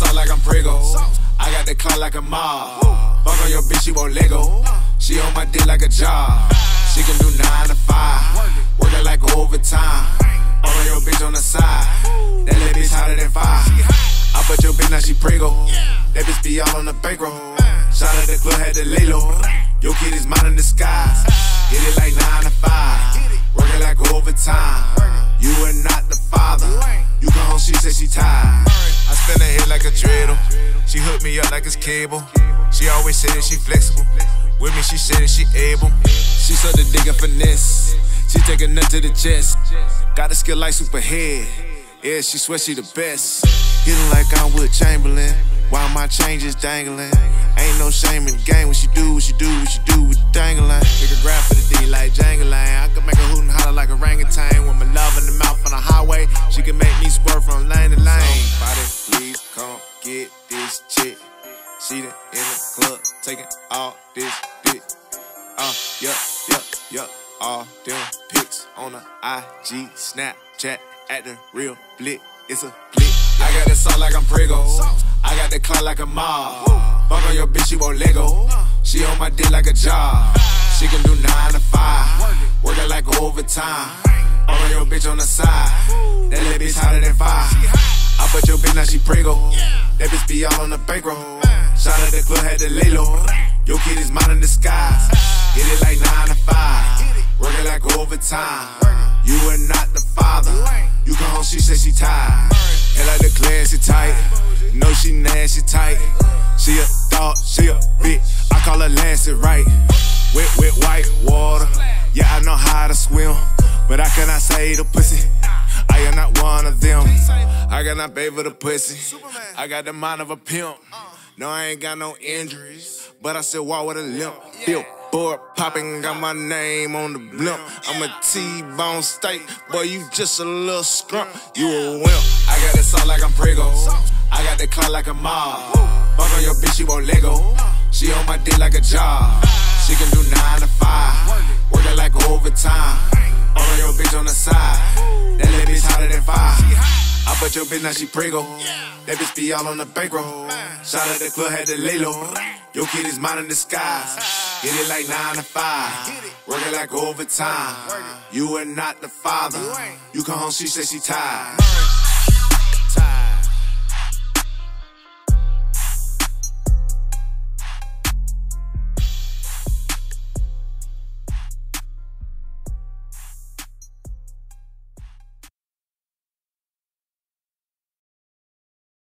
sauce like I'm Prego. I got the clock like a mob. Fuck on your bitch, she won't Lego. She on my dick like a job. She can do nine to five. Working like overtime. All on your bitch on the side. That little bitch hotter than fire. I put your bitch, now she Prego. That bitch be all on the bankroll. Shot at the club, had to lay low. Your kid is mine in disguise. Hit it like nine to five. Working like overtime. You are not the father. You come home, she said she tired. A dreidel. She hooked me up like it's cable. She always said that she flexible. With me, she said that she able. She suck the dick and finesse. She take a nut to the chest. Got a skill like Superhead. Yeah, she swear she the best. Hitting like I'm Wilt Chamberlain. While my change is dangling. Ain't no shame in the game when she do what she do, what she do with the dangling. Nigga grab for the D like jangling. I can make a hoot and holler like a orangutan. With my love in the mouth on the highway, she can make me swerve from lane to lane. Somebody please come get this chick. She done in the club taking all this dick. Uh, yeah, yeah, yeah. All them pics on the IG, Snapchat, acting real blick. It's a blick. I got the sauce like I'm Prego. I got the clock like a mob. Fuck on your bitch, she won't Lego. She on my dick like a job. She can do nine to five. Working like overtime. All on your bitch on the side. That little bitch hotter than fire. I put your bitch, now she Prego. That bitch be all on the bankroll. Shot at the club, had to lay low. Your kid is mine in disguise. Hit it like nine to five. Working like overtime. You are not the father. You come home, she said she tired. And like the classy tight. No, she nasty tight. She a dog, she a bitch. I call her Lassie right. Wet, wet, white water. Yeah, I know how to swim. But I cannot say the pussy. I am not one of them. I got not favor the pussy. I got the mind of a pimp. No, I ain't got no injuries. But I still walk with a limp. Billboard popping, got my name on the blimp. I'm a T-bone steak, boy, you just a little scrump. You a wimp. I got the sauce like I'm Prego. I got the clock like a mob. Fuck on your bitch, she won't Lego. She on my dick like a job. She can do nine to five. Working like overtime. All on your bitch on the side. Bitch hotter than fire. I put your bitch, now she Prego. That bitch be all on the bankroll. Shot at the club, had to lay low. Your kid is mine in disguise. Hit it like nine to five. Working like overtime. You are not the father. You come home, she said she tired.